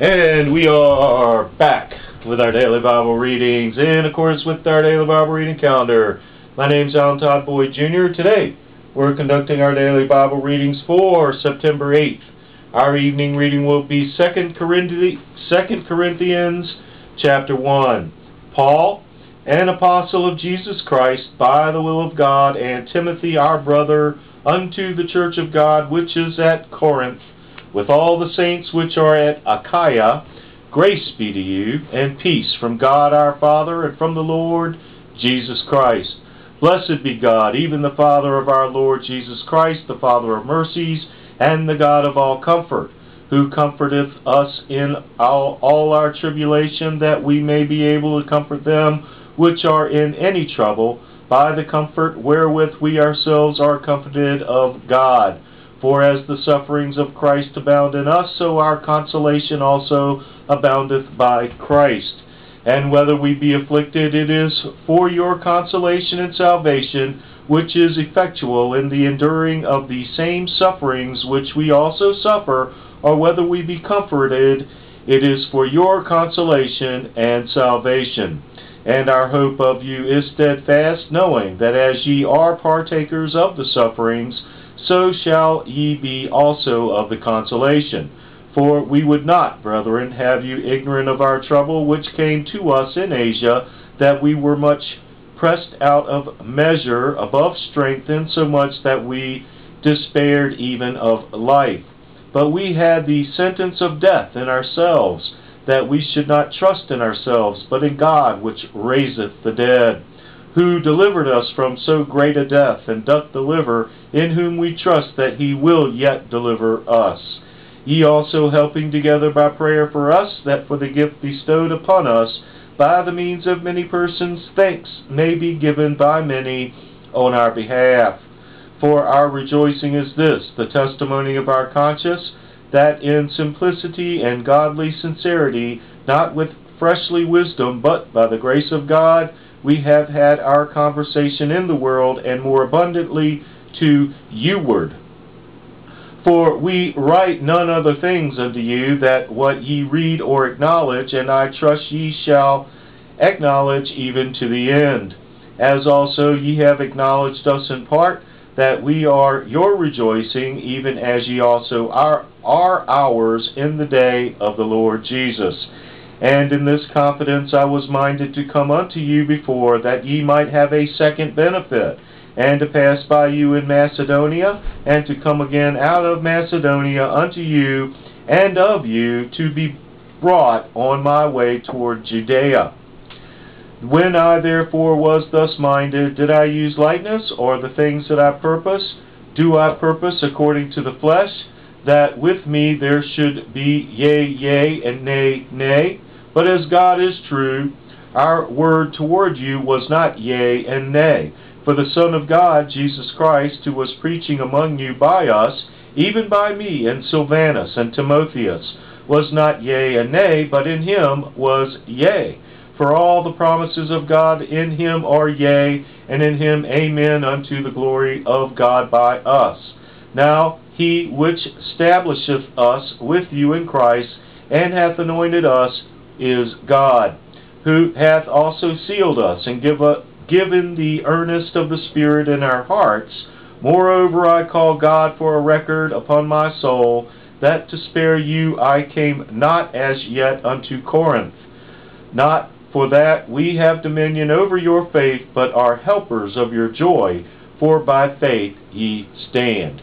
And we are back with our daily Bible readings in accordance with our daily Bible reading calendar. My name is Alan Todd Boyd Jr. Today we're conducting our daily Bible readings for September 8th. Our evening reading will be 2 Corinthians chapter 1. Paul, an apostle of Jesus Christ, by the will of God, and Timothy our brother, unto the church of God which is at Corinth, with all the saints which are at Achaia, grace be to you, and peace from God our Father and from the Lord Jesus Christ. Blessed be God, even the Father of our Lord Jesus Christ, the Father of mercies, and the God of all comfort, who comforteth us in all, all our tribulation, that we may be able to comfort them which are in any trouble, by the comfort wherewith we ourselves are comforted of God. For as the sufferings of Christ abound in us, so our consolation also aboundeth by Christ. And whether we be afflicted, it is for your consolation and salvation, which is effectual in the enduring of the same sufferings which we also suffer, or whether we be comforted, it is for your consolation and salvation. And our hope of you is steadfast, knowing that as ye are partakers of the sufferings, so shall ye be also of the consolation. For we would not, brethren, have you ignorant of our trouble which came to us in Asia, that we were much pressed out of measure, above strength, insomuch that we despaired even of life. But we had the sentence of death in ourselves, that we should not trust in ourselves, but in God which raiseth the dead who delivered us from so great a death, and doth deliver, in whom we trust that he will yet deliver us. Ye also helping together by prayer for us, that for the gift bestowed upon us, by the means of many persons, thanks may be given by many on our behalf. For our rejoicing is this, the testimony of our conscience, that in simplicity and godly sincerity, not with fleshly wisdom, but by the grace of God, we have had our conversation in the world, and more abundantly to youward. For we write none other things unto you, that what ye read or acknowledge, and I trust ye shall acknowledge even to the end. As also ye have acknowledged us in part, that we are your rejoicing, even as ye also are, are ours in the day of the Lord Jesus. And in this confidence I was minded to come unto you before, that ye might have a second benefit, and to pass by you in Macedonia, and to come again out of Macedonia unto you, and of you to be brought on my way toward Judea. When I therefore was thus minded, did I use lightness, or the things that I purpose? Do I purpose according to the flesh, that with me there should be yea, yea, and nay, nay? But as God is true, our word toward you was not yea and nay. For the Son of God, Jesus Christ, who was preaching among you by us, even by me and Silvanus and Timotheus, was not yea and nay, but in him was yea. For all the promises of God in him are yea, and in him amen unto the glory of God by us. Now he which establisheth us with you in Christ, and hath anointed us, is God, who hath also sealed us and give a, given the earnest of the Spirit in our hearts. Moreover, I call God for a record upon my soul, that to spare you I came not as yet unto Corinth. Not for that we have dominion over your faith, but are helpers of your joy, for by faith ye stand.